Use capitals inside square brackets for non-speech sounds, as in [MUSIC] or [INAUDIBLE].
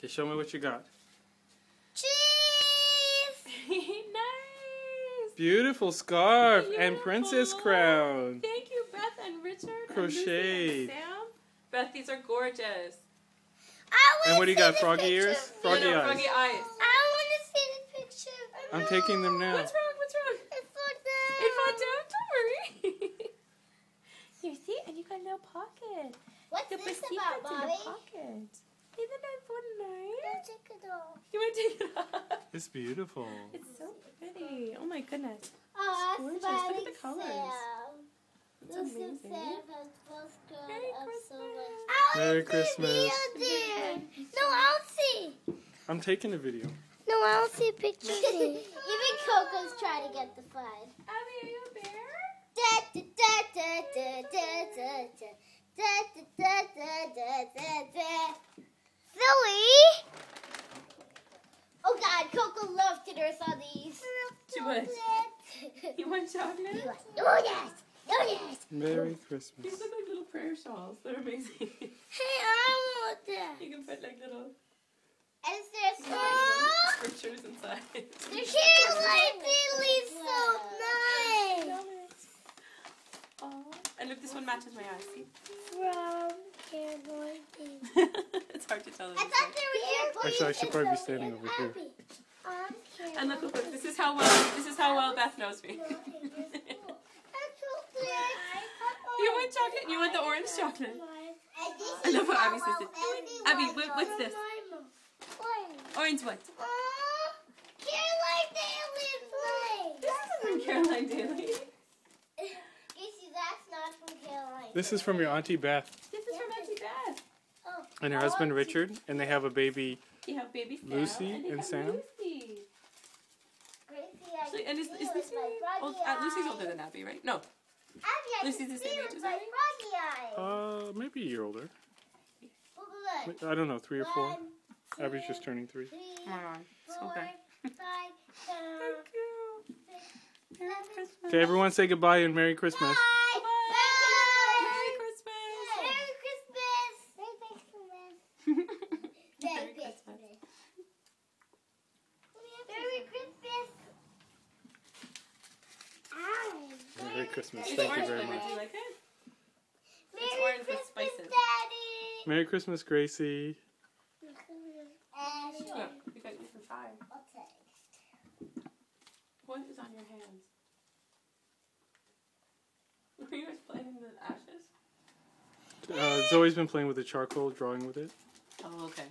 Okay, show me what you got. Cheese! [LAUGHS] nice. Beautiful scarf and princess crown. Thank you, Beth and Richard. and Crocheted. And Sam. Beth, these are gorgeous. And what do you got, see the froggy picture. ears? Froggy no, no, eyes. Froggy eyes. I want to see the picture. I'm taking them now. What's wrong? What's wrong? It fell down. It fell down. Don't worry. [LAUGHS] you see, and you got no pocket. What's The this secret's about, in the Bobby? pocket. Isn't that so nice? Don't take it off. You want to take it off? It's beautiful. It's so pretty. Oh my goodness. Oh, gorgeous. smiling Look at the colors. Sam. It's This is amazing. Sam has both good Merry of Christmas. silver. Merry Christmas. No, I'll see. I'm taking a video. No, I'll see pictures. Even Coco's trying to get the fun. Abby, are you a bear? Da, da, da, da, da, da, da, da. Da, da, da, da, da, da, da. Zoe! Oh God, Coco loves to nurse on these. She would. You want chocolate? Oh yes, oh yes. Merry Christmas. These look like little prayer shawls. They're amazing. Hey, I want that. you can put like little Is there some? scriptures inside. The Caroline Daily so nice. Oh, and look, this one matches my eyes. See? From Caroline it's hard to tell. I thought they were here. Actually, I should probably be standing over here. And look, look, look, this is how well this is how well Beth knows me. you want chocolate? You want the orange chocolate? I love what Abby says it. Abby, what, what's this? Orange what? Caroline Daily This is from Caroline Daly. [LAUGHS] Casey, that's not from Caroline. This is from your Auntie Beth This is from Auntie Beth. Oh. And her husband Richard, and they have a baby. You have baby Sam Lucy and, they and have Sam? Lucy. Gracie, Actually, and is, can is feel Lucy it with my old? Uh, Lucy's older than Abby, right? No. Abby, I Lucy's the same age as Abby? froggy eyes. Uh, maybe a year older. Look, look. I don't know, three or four. One, Abby's just turning three. three, Oh my god, so four, good. five, [LAUGHS] Thank six, you. Merry. Christmas. Okay, everyone say goodbye and Merry Christmas. Bye. Bye. Bye. Merry Christmas. Merry Christmas. Merry Christmas. Merry Merry Christmas. Christmas. Merry Christmas. Ow. Merry Christmas. It's Thank you very much. Do you like it? Merry orange with Christmas, spices. Daddy. Merry Christmas, Gracie. And Yeah, we got you some pie. I'll. What is on your hands? Were you guys playing in the ashes? Uh, Zoe's been playing with the charcoal, drawing with it. Oh, okay.